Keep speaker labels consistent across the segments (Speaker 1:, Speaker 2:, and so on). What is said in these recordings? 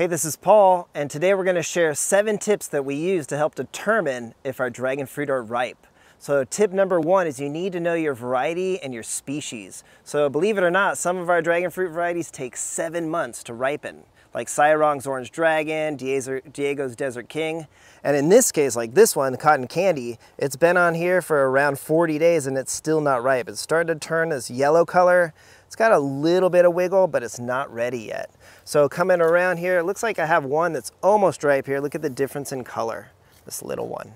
Speaker 1: Hey, this is Paul, and today we're gonna share seven tips that we use to help determine if our dragon fruit are ripe. So tip number one is you need to know your variety and your species. So believe it or not, some of our dragon fruit varieties take seven months to ripen, like Syrong's Orange Dragon, Diego's Desert King. And in this case, like this one, Cotton Candy, it's been on here for around 40 days and it's still not ripe. It's starting to turn this yellow color. It's got a little bit of wiggle, but it's not ready yet. So coming around here, it looks like I have one that's almost ripe here. Look at the difference in color, this little one.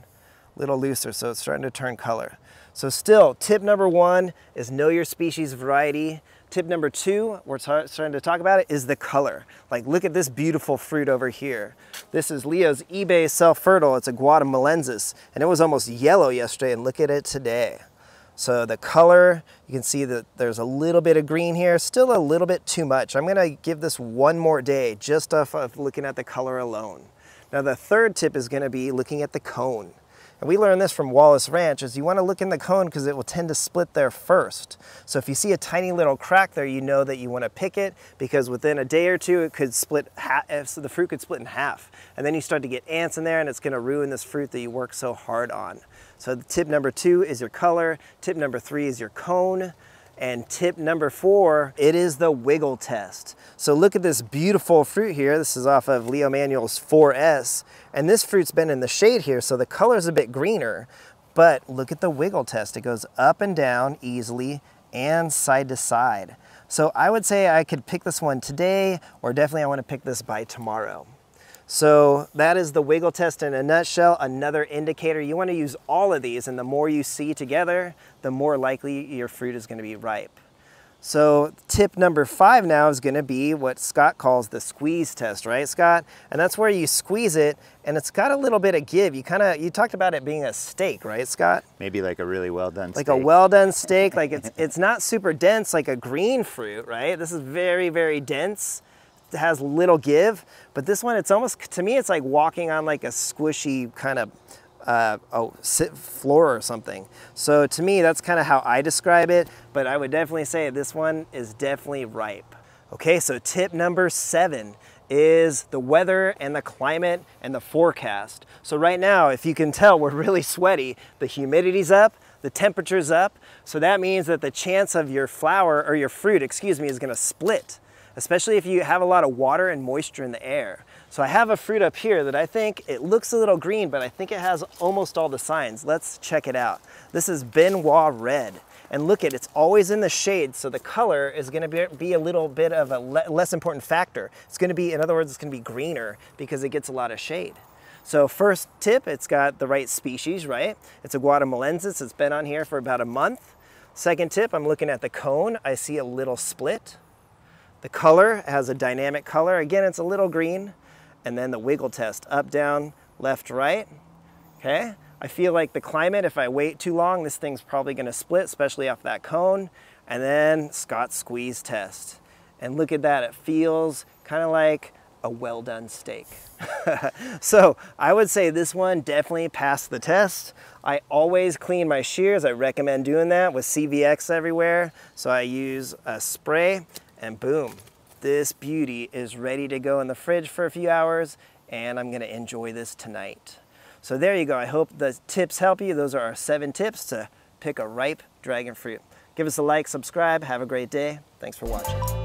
Speaker 1: Little looser, so it's starting to turn color. So still, tip number one is know your species variety. Tip number two, we're starting to talk about it, is the color. Like look at this beautiful fruit over here. This is Leo's eBay self-fertile. It's a Guatemalensis, and it was almost yellow yesterday, and look at it today. So the color, you can see that there's a little bit of green here, still a little bit too much. I'm gonna give this one more day just off of looking at the color alone. Now the third tip is gonna be looking at the cone. And we learned this from Wallace Ranch is you want to look in the cone because it will tend to split there first. So if you see a tiny little crack there, you know that you want to pick it because within a day or two, it could split, eh, so the fruit could split in half. And then you start to get ants in there and it's going to ruin this fruit that you work so hard on. So tip number two is your color. Tip number three is your cone. And tip number four, it is the wiggle test. So look at this beautiful fruit here. This is off of Leo Manuel's 4S. And this fruit's been in the shade here, so the color's a bit greener. But look at the wiggle test. It goes up and down easily and side to side. So I would say I could pick this one today, or definitely I wanna pick this by tomorrow. So that is the wiggle test in a nutshell, another indicator. You wanna use all of these and the more you see together, the more likely your fruit is gonna be ripe. So tip number five now is gonna be what Scott calls the squeeze test, right Scott? And that's where you squeeze it and it's got a little bit of give. You kind of, you talked about it being a steak, right Scott?
Speaker 2: Maybe like a really well done
Speaker 1: like steak. Like a well done steak, like it's, it's not super dense like a green fruit, right? This is very, very dense has little give, but this one, it's almost, to me, it's like walking on like a squishy kind of uh, oh, floor or something. So to me, that's kind of how I describe it, but I would definitely say this one is definitely ripe. Okay, so tip number seven is the weather and the climate and the forecast. So right now, if you can tell, we're really sweaty. The humidity's up, the temperature's up, so that means that the chance of your flower, or your fruit, excuse me, is gonna split especially if you have a lot of water and moisture in the air. So I have a fruit up here that I think it looks a little green, but I think it has almost all the signs. Let's check it out. This is Benoit Red. And look at it. it's always in the shade, so the color is gonna be, be a little bit of a le less important factor. It's gonna be, in other words, it's gonna be greener because it gets a lot of shade. So first tip, it's got the right species, right? It's a Guatemalensis, it's been on here for about a month. Second tip, I'm looking at the cone. I see a little split. The color has a dynamic color. Again, it's a little green. And then the wiggle test, up, down, left, right. Okay, I feel like the climate, if I wait too long, this thing's probably gonna split, especially off that cone. And then Scott's squeeze test. And look at that, it feels kind of like a well done steak. so I would say this one definitely passed the test. I always clean my shears. I recommend doing that with CVX everywhere. So I use a spray and boom, this beauty is ready to go in the fridge for a few hours and I'm gonna enjoy this tonight. So there you go. I hope the tips help you. Those are our seven tips to pick a ripe dragon fruit. Give us a like, subscribe, have a great day. Thanks for watching.